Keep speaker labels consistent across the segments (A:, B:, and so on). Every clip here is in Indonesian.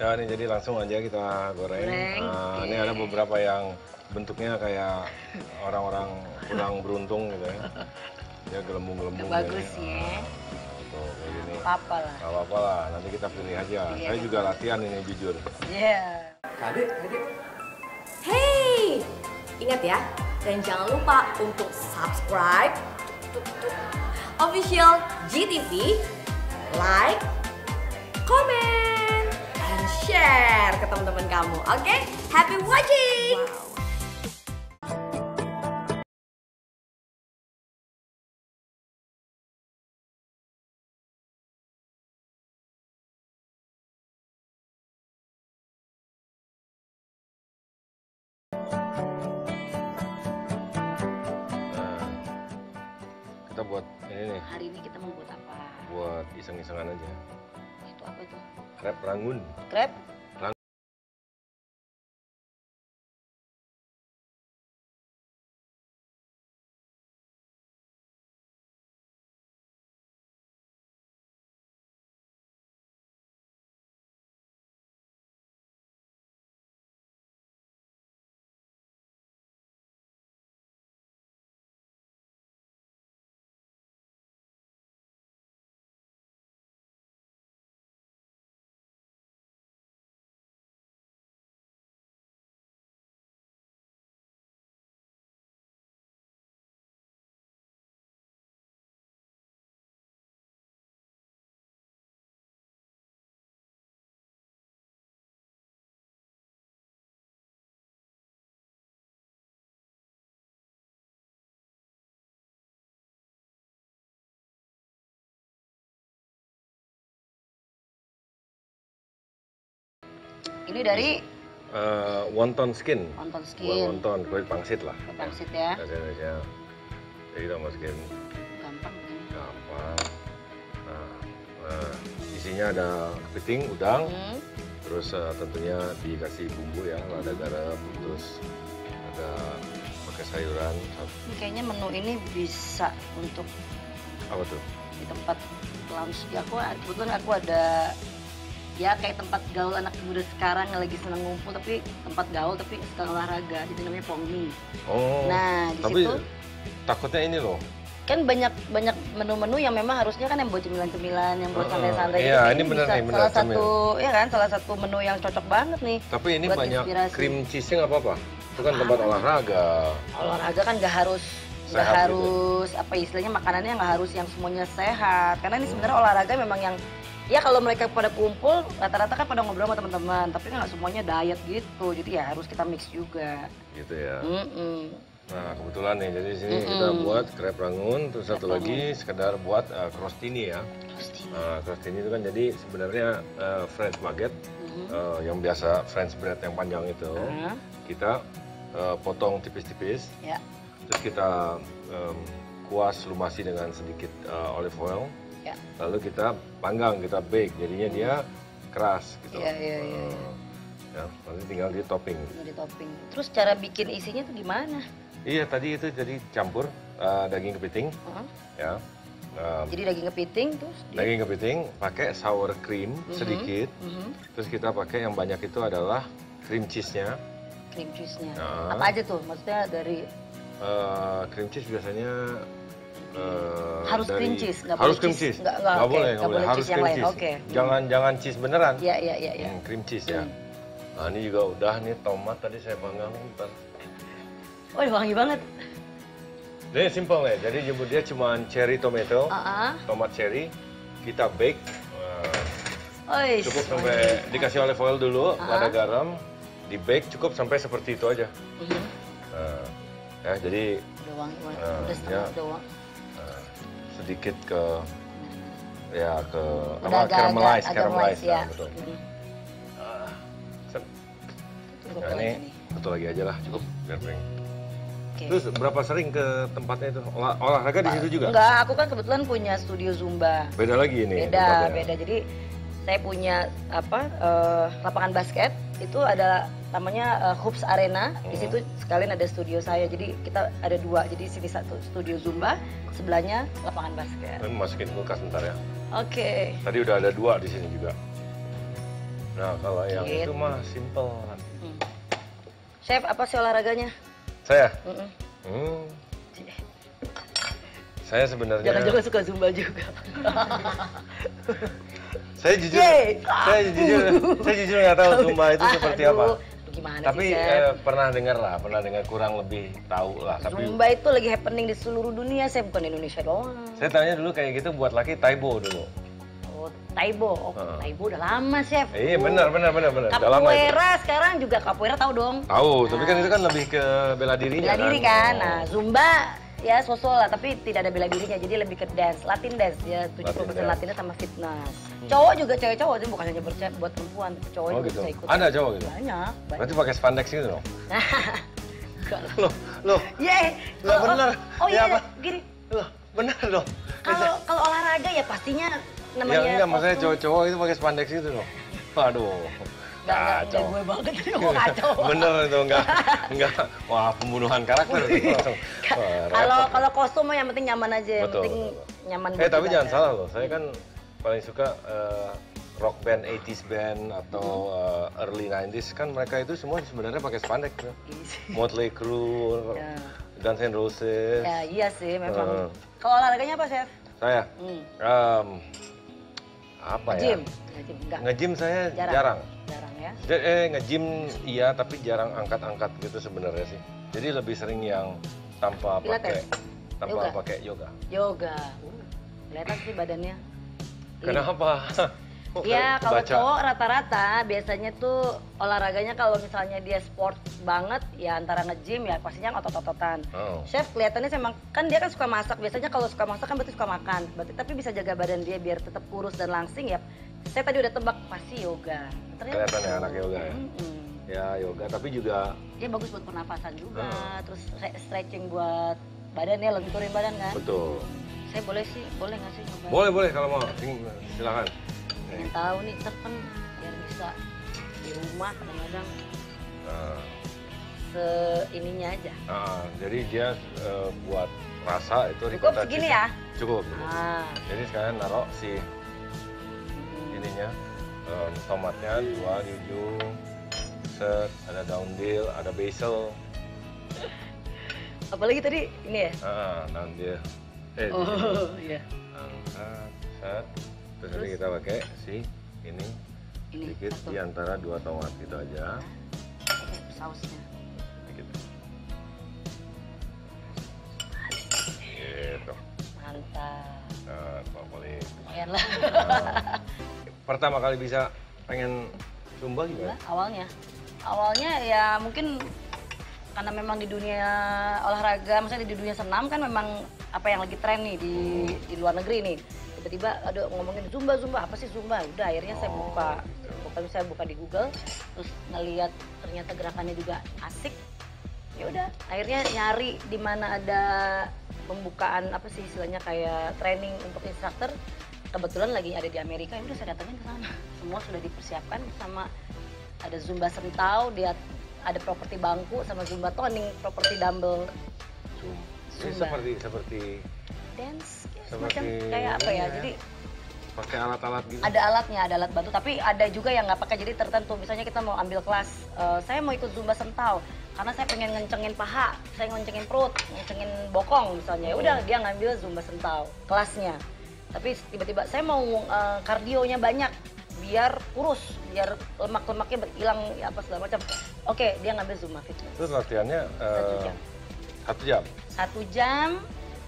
A: Ya ini jadi langsung aja kita goreng.
B: Goreng,
A: Nah. Ini ada beberapa yang bentuknya kayak orang-orang kurang beruntung gitu ya. Ya gelembung-gelembung.
B: Nggak bagus
A: gini.
B: ya.
A: Ah, tuh kayak gini.
B: Apa lah.
A: Gak apa-apa lah, nanti kita pilih aja.
B: Pilih
A: Saya
B: aja.
A: juga latihan ini jujur.
B: Iya.
C: Adik, adik.
D: Hey, ingat ya, dan jangan lupa untuk subscribe tuk, tuk, tuk, official GTV, like, comment, share ke teman-teman kamu. Oke, happy watching.
A: Nah, kita buat ini nih,
B: Hari ini kita mau buat apa?
A: buat iseng-isengan aja. Krep rangun.
B: Crab? Ini dari
A: Eh, wonton skin.
B: wonton skin.
A: wonton, kulit pangsit lah.
B: Kulit pangsit ya.
A: Bahasa Indonesia. Jadi kita masukin
B: Gampang kan?
A: gampang. Nah, nah, isinya ada kepiting, udang,
B: Hmm.
A: terus eh, tentunya dikasih bumbu ya, ada garam, terus ada pakai sayuran.
B: Ini kayaknya menu ini bisa untuk
A: Apa tuh?
B: di tempat lounge. Ya, aku kebetulan aku ada ya kayak tempat gaul anak muda sekarang yang lagi senang ngumpul tapi tempat gaul tapi suka olahraga jadi namanya Pongmi.
A: Oh,
B: Nah, di
A: tapi
B: situ
A: takutnya ini loh.
B: kan banyak banyak menu-menu yang memang harusnya kan yang buat cemilan-cemilan, yang buat santai-santai.
A: iya,
B: Jadi
A: ini bener
B: bisa
A: nih, bener,
B: salah
A: cemil.
B: satu ya kan salah satu menu yang cocok banget nih.
A: Tapi ini
B: Buat
A: banyak
B: inspirasi.
A: cream cheese-nya nggak apa-apa. Itu kan tempat olahraga.
B: Olahraga kan nggak harus nggak
A: gitu.
B: harus apa istilahnya makanannya nggak harus yang semuanya sehat. Karena ini sebenarnya olahraga memang yang ya kalau mereka pada kumpul rata-rata kan pada ngobrol sama teman-teman, tapi kan nggak semuanya diet gitu. Jadi ya harus kita mix juga.
A: Gitu ya.
B: Mm-mm.
A: Nah, kebetulan nih, jadi di sini
B: Mm-mm.
A: kita buat krep rangun, terus satu lagi sekedar buat uh, crostini ya. Crostini itu kan jadi sebenarnya uh, French baguette uh, yang biasa French bread yang panjang itu.
B: Nah,
A: Kita uh, potong tipis-tipis,
B: ya.
A: terus kita um, kuas lumasi dengan sedikit uh, olive oil.
B: Ya.
A: Lalu kita panggang, kita bake, jadinya dia keras gitu.
B: Iya, iya, iya, iya.
A: Uh, ya, nanti tinggal di topping.
B: Tinggal di topping. Terus cara bikin isinya tuh gimana?
A: Iya, tadi itu jadi campur uh, daging kepiting,
B: Heeh.
A: ya. Um,
B: Jadi daging kepiting terus di-
A: daging kepiting pakai sour cream
B: Mhm.
A: sedikit,
B: Mhm.
A: terus kita pakai yang banyak itu adalah cream cheese-nya.
B: cream cheese-nya.
A: Nah.
B: Apa aja tuh? Maksudnya dari
A: Uh, cream cheese biasanya uh,
B: Harus
A: dari-
B: cream cheese, nggak
A: harus
B: boleh
A: cream
B: cheese. Nggak- oke,
A: boleh,
B: nggak
A: boleh, harus cream
B: lain,
A: cheese.
B: oke.
A: Jangan jangan cheese beneran,
B: ya ya ya ya.
A: Hmm, cream cheese ya.
B: Hmm.
A: Nah ini juga udah nih tomat tadi saya panggang. Bentar.
B: Oh, wangi banget.
A: Ini simple nih, jadi jemput dia cuma cherry tomato,
B: Ah, ah.
A: tomat cherry, kita bake. Uh,
B: Ois,
A: cukup
B: wangi.
A: sampai dikasih olive oil dulu,
B: Ah.
A: ada garam, di bake cukup sampai seperti itu aja.
B: Mhm.
A: Nah, ya jadi
B: Udah wangi, wangi.
A: Ah,
B: udah setengah,
A: ya.
B: udah wangi.
A: Uh, sedikit ke ya ke
B: Udah
A: apa caramelize, caramelize, nah,
B: ya.
A: betul. Nah,
B: apa
A: ini satu lagi aja lah cukup biar kering.
B: Oke.
A: Terus berapa sering ke tempatnya itu Olah- olahraga di situ juga?
B: Enggak, aku kan kebetulan punya studio Zumba.
A: Beda lagi ini.
B: beda
A: tempatnya.
B: beda jadi saya punya apa eh, lapangan basket itu ada namanya eh, hoops arena di situ sekalian ada studio saya jadi kita ada dua jadi sini satu studio zumba sebelahnya lapangan basket
A: Ini masukin kulkas bentar ya.
B: oke
A: Tadi udah ada dua di sini juga. Nah, kalau yang
B: Gitu.
A: itu mah simple.
B: Hmm. Chef, apa sih olahraganya?
A: Saya?
B: Mm-mm.
A: Hmm. Saya sebenarnya
B: Jangan-jangan suka zumba juga.
A: saya jujur
B: Yeay.
A: saya jujur saya jujur nggak tahu zumba itu seperti apa.
B: Gimana
A: Tapi
B: sih,
A: eh, pernah dengar lah, pernah dengar kurang lebih tahu lah. Tapi
B: Zumba itu lagi happening di seluruh dunia, saya bukan di Indonesia doang.
A: saya tanya dulu kayak gitu buat laki Taibo dulu.
B: Oh, Taibo. Oh,
A: Heeh.
B: Taibo udah lama, Chef.
A: Iya
B: Oh.
A: benar benar benar benar. Udah lama itu.
B: Capoeira sekarang juga capoeira tahu dong.
A: Tahu, tapi kan itu kan lebih ke bela dirinya
B: Bela diri kan.
A: Oh.
B: Nah, Zumba ya sosok lah, tapi tidak ada bela dirinya, jadi lebih ke dance, Latin dance dia 70%
A: Latin dance.
B: Latinnya sama fitness. Cowok juga cewek-cowok sih bukan hanya berce- buat perempuan, tapi cowok
A: Oh
B: juga
A: gitu.
B: bisa ikut.
A: Ada cowok gitu.
B: Banyak, banyak.
A: Berarti pakai spandex gitu dong. Loh, loh,
B: Yeay.
A: Lah,
B: Oh,
A: bener.
B: Oh
A: Ya,
B: iya, gini.
A: loh, benar dong.
B: Kalau kalau olahraga ya pastinya namanya
A: ya enggak, maksudnya cowok-cowok itu pakai spandex gitu dong. Waduh. Kacau.
B: gue banget mau kacau.
A: Bener itu enggak enggak wah pembunuhan karakter itu langsung. Wah,
B: Kalau kalau kostum yang penting nyaman aja, yang
A: Betul,
B: penting
A: betul.
B: nyaman
A: Eh tapi jangan
B: ibadah.
A: salah loh, saya kan paling suka eh, rock band 80s band atau eh, early 90s kan mereka itu semua sebenarnya pakai spandex ya.
B: Iya.
A: Motley Crue,
B: Ya.
A: Guns N' Roses.
B: Ya iya sih memang.
A: Heeh.
B: Kalau olahraganya apa, Chef?
A: Saya
B: Hmm.
A: em, apa ya?
B: Gym. Nge-gym.
A: Nge-gym saya
B: Jarang.
A: jarang.
B: Jarang ya.
A: Eh nge-gym iya tapi jarang angkat-angkat gitu sebenarnya sih. Jadi lebih sering yang tanpa pakai tanpa
B: Yoga?
A: pakai yoga.
B: Yoga. Uh, kelihatan sih badannya. Iya.
A: Kenapa?
B: Iya,
A: kayak
B: kalau cowok rata-rata biasanya tuh olahraganya kalau misalnya dia sport banget ya antara nge-gym ya pastinya otot-ototan.
A: Oh.
B: Chef kelihatannya memang kan dia kan suka masak. Biasanya kalau suka masak kan berarti suka makan. Berarti tapi bisa jaga badan dia biar tetap kurus dan langsing ya. Saya tadi udah tebak pasti yoga. Ternyata
A: Kelihatan ya anak yoga ya?
B: Mm-mm.
A: Ya yoga tapi juga
B: Dia bagus buat pernapasan juga,
A: Hmm.
B: terus re- stretching buat badan ya, lenturin badan kan.
A: betul.
B: Saya boleh sih, boleh nggak sih?
A: Boleh boleh kalau mau. Silakan.
B: Pengen tahu nih, ntar kan biar bisa di rumah kadang-kadang
A: Nah,
B: se ininya aja.
A: nah, jadi dia eh, buat rasa itu
B: Cukup segini ya?
A: Cukup.
B: Ah,
A: Jadi sekarang naruh si
B: mm,
A: ininya em, tomatnya dua di ujung set ada daun dill ada basil
B: apalagi tadi ini ya?
A: ah daun dill eh.
B: Oh iya.
A: angkat set terus
B: Terus?
A: kita pakai si ini
B: Ini
A: sedikit
B: satu.
A: di antara dua tomat gitu aja
B: Oke, sausnya.
A: sedikit gitu
B: Mantap.
A: nah Poli
B: Lumayan lah.
A: Pertama kali bisa pengen zumba gimana
B: awalnya awalnya ya mungkin karena memang di dunia olahraga maksudnya di dunia senam kan memang apa yang lagi tren nih di di luar negeri nih tiba-tiba ada ngomongin zumba zumba apa sih zumba udah akhirnya saya
A: Oh,
B: buka
A: gitu.
B: buka saya buka di Google terus ngeliat ternyata gerakannya juga asik ya udah akhirnya nyari di mana ada pembukaan apa sih istilahnya kayak training untuk instruktur kebetulan lagi ada di Amerika ya udah saya datangin ke sana semua sudah dipersiapkan sama ada zumba sentau dia ada properti bangku sama zumba toning properti dumbbell
A: Zumba.
B: Zumba.
A: seperti seperti
B: dance
A: Seperti
B: kayak apa ya
A: ya.
B: jadi
A: pakai alat-alat gitu.
B: Ada alatnya ada alat bantu tapi ada juga yang nggak pakai jadi tertentu. Misalnya kita mau ambil kelas eh, saya mau ikut zumba sentau karena saya pengen ngencengin paha saya ngencengin perut ngencengin bokong misalnya. Ya udah dia ngambil zumba sentau kelasnya. Tapi tiba-tiba saya mau eh, kardionya banyak biar kurus biar lemak-lemaknya berhilang ya apa segala macam. Oke dia ngambil zumba fitness
A: terus latihannya
B: satu
A: eh,
B: jam.
A: satu jam?
B: Satu jam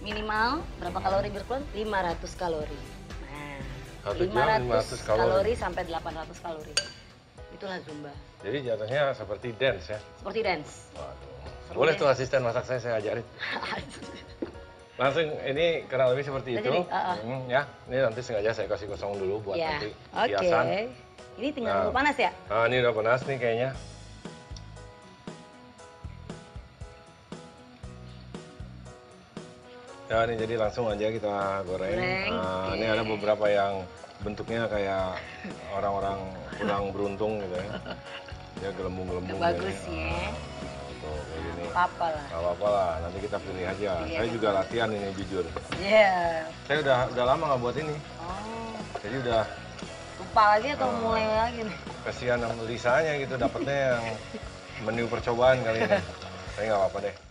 B: minimal berapa kalori berkurang 500 kalori. Nah
A: Satu jam 500 kalori.
B: sampai 800 kalori. Itulah zumba.
A: Jadi jatuhnya seperti dance ya?
B: Seperti dance.
A: Waduh.
B: Seru
A: boleh tuh asisten masak saya saya ajarin. Langsung ini kurang lebih seperti itu.
B: jadi? Uh-uh.
A: Hmm, ya. Ini nanti sengaja saya kasih kosong dulu buat
B: ya
A: nanti
B: oke.
A: hiasan
B: ini tinggal
A: Nah.
B: panas ya?
A: Nah ini udah panas nih kayaknya Ya ini jadi langsung aja kita goreng.
B: Goreng,
A: Nah, ini ada beberapa yang bentuknya kayak orang-orang kurang beruntung gitu ya. Dia gelembung-gelembung.
B: Udah bagus
A: gini.
B: ya.
A: Nah, tuh kayak gini.
B: apa lah
A: Gak apa-apa lah, nanti kita pilih aja.
B: Iya.
A: Saya juga latihan ini jujur.
B: ya
A: Saya udah udah lama nggak buat ini.
B: oh
A: Jadi udah
B: lupa lagi atau mulai lagi nih?
A: Kasihan sama Lisanya gitu dapetnya yang menu percobaan kali ini. Tapi nggak apa-apa deh.